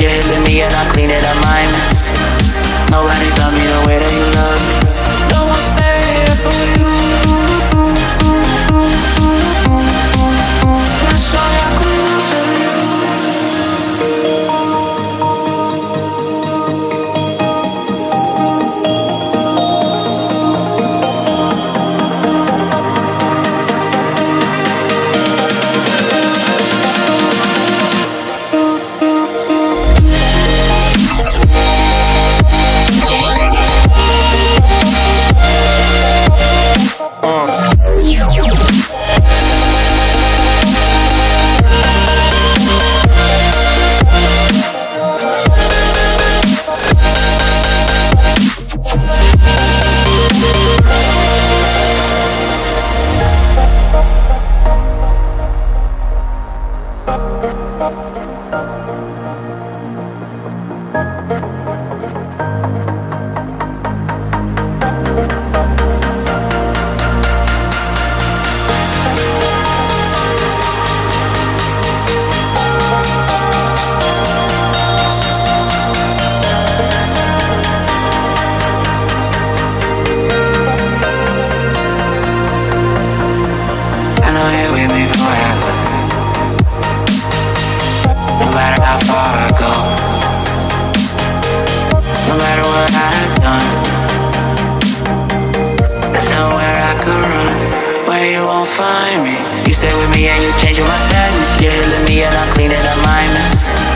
You hitting me and I clean it up. My Música away, you won't find me. You stay with me and you change my sadness. You're healing me and I'm cleaning up my mess.